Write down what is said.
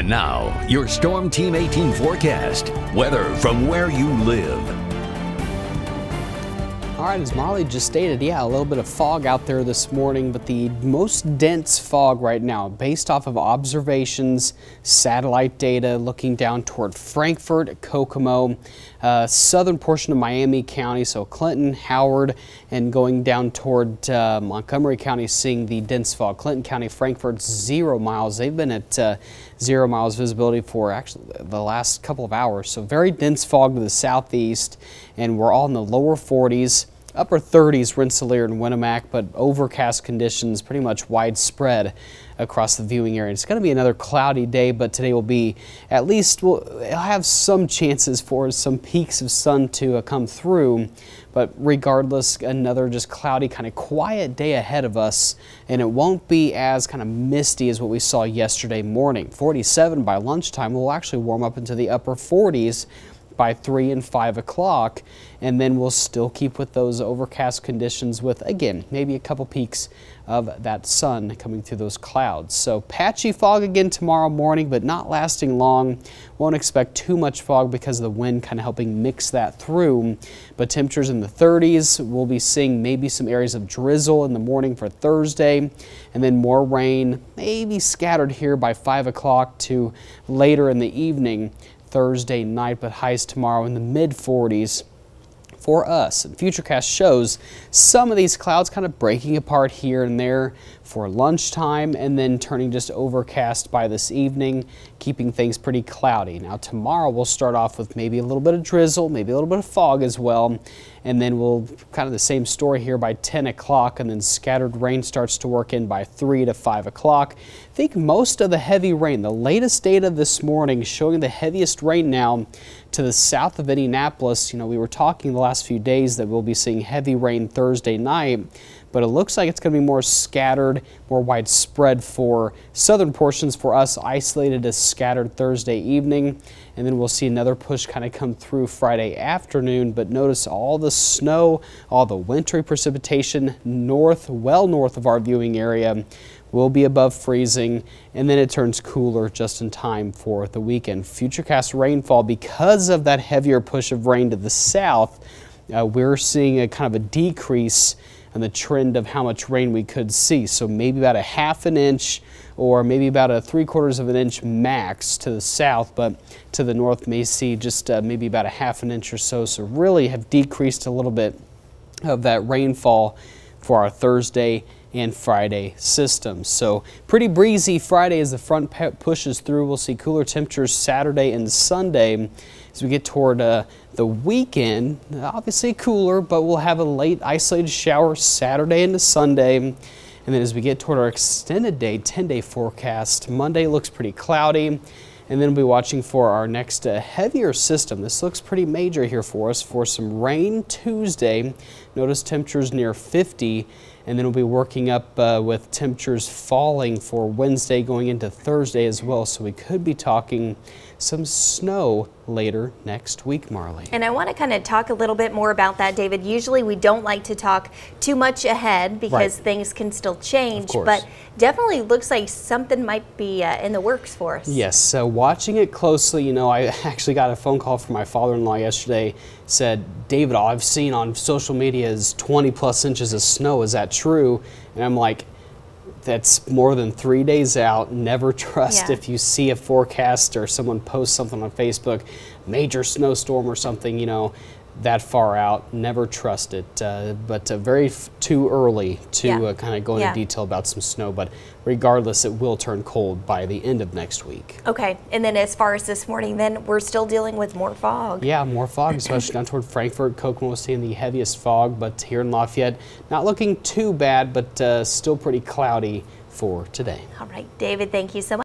And now, your Storm Team 18 forecast. Weather from where you live. All right, as Molly just stated, yeah, a little bit of fog out there this morning, but the most dense fog right now, based off of observations, satellite data, looking down toward Frankfort, Kokomo, uh, southern portion of Miami County, so Clinton, Howard, and going down toward uh, Montgomery County, seeing the dense fog. Clinton County, Frankfort, zero miles. They've been at uh, zero miles visibility for actually the last couple of hours, so very dense fog to the southeast, and we're all in the lower 40s. Upper 30s Rensselaer and Winamac, but overcast conditions pretty much widespread across the viewing area. It's going to be another cloudy day, but today will be at least we'll have some chances for some peeks of sun to uh, come through. But regardless, another just cloudy, kind of quiet day ahead of us, and it won't be as kind of misty as what we saw yesterday morning. 47 by lunchtime will actually warm up into the upper 40s by 3 and 5 o'clock. And then we'll still keep with those overcast conditions with, again, maybe a couple peeks of that sun coming through those clouds. So patchy fog again tomorrow morning, but not lasting long. Won't expect too much fog because of the wind kind of helping mix that through. But temperatures in the 30s. We'll be seeing maybe some areas of drizzle in the morning for Thursday, and then more rain, maybe scattered here by 5 o'clock to later in the evening. Thursday night, but highs tomorrow in the mid 40s for us. And Futurecast shows some of these clouds kind of breaking apart here and there for lunchtime and then turning just overcast by this evening, keeping things pretty cloudy. Now tomorrow we'll start off with maybe a little bit of drizzle, maybe a little bit of fog as well, and then we'll kind of the same story here by 10 o'clock and then scattered rain starts to work in by 3 to 5 o'clock. I think most of the heavy rain, the latest data this morning showing the heaviest rain now to the south of Indianapolis. You know, we were talking the last few days that we'll be seeing heavy rain Thursday night but it looks like it's going to be more scattered, more widespread for southern portions for us, isolated as scattered Thursday evening. And then we'll see another push kind of come through Friday afternoon. But notice all the snow, all the wintry precipitation north, well north of our viewing area will be above freezing and then it turns cooler just in time for the weekend. Futurecast rainfall because of that heavier push of rain to the south, uh, we're seeing a kind of a decrease in the trend of how much rain we could see. So maybe about a half an inch or maybe about a three quarters of an inch max to the south, but to the north may see just uh, maybe about a half an inch or so. So really have decreased a little bit of that rainfall for our Thursday and Friday systems. So pretty breezy Friday as the front pushes through. We'll see cooler temperatures Saturday and Sunday as we get toward uh, the weekend. Obviously cooler, but we'll have a late isolated shower Saturday into Sunday. And then as we get toward our extended day, 10 day forecast, Monday looks pretty cloudy. And then we'll be watching for our next uh, heavier system. This looks pretty major here for us for some rain Tuesday. Notice temperatures near 50 and then we'll be working up uh, with temperatures falling for Wednesday going into Thursday as well. So we could be talking some snow later next week, Marley. And I want to kind of talk a little bit more about that, David. Usually we don't like to talk too much ahead because right. things can still change, but definitely looks like something might be uh, in the works for us. Yes, so watching it closely, you know, I actually got a phone call from my father-in-law yesterday, said, David, all I've seen on social media is 20 plus inches of snow. Is that true? And I'm like, that's more than three days out. Never trust yeah. if you see a forecast or someone posts something on Facebook, major snowstorm or something, you know, that far out. Never trust it. Uh, but uh, very too early to yeah. uh, kind of go into yeah. detail about some snow. But regardless, it will turn cold by the end of next week. Okay. And then as far as this morning, then we're still dealing with more fog. Yeah, more fog, especially down toward Frankfort, Kokomo was seeing the heaviest fog, but here in Lafayette, not looking too bad, but uh, still pretty cloudy for today. All right, David, thank you so much.